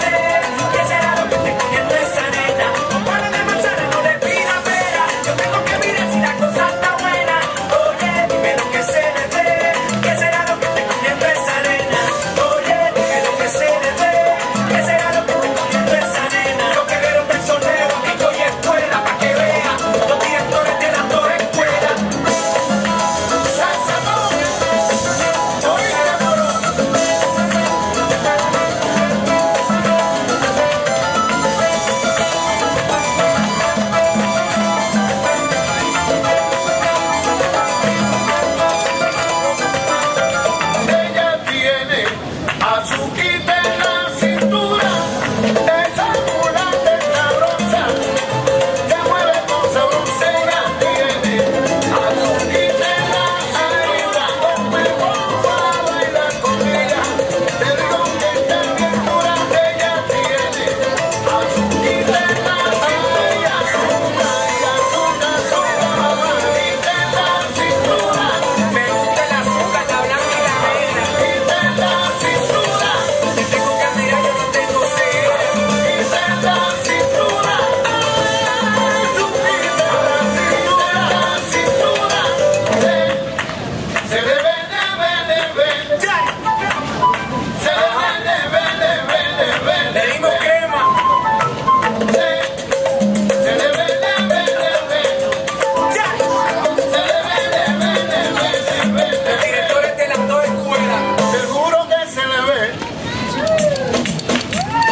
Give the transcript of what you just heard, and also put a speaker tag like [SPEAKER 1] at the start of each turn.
[SPEAKER 1] Amen.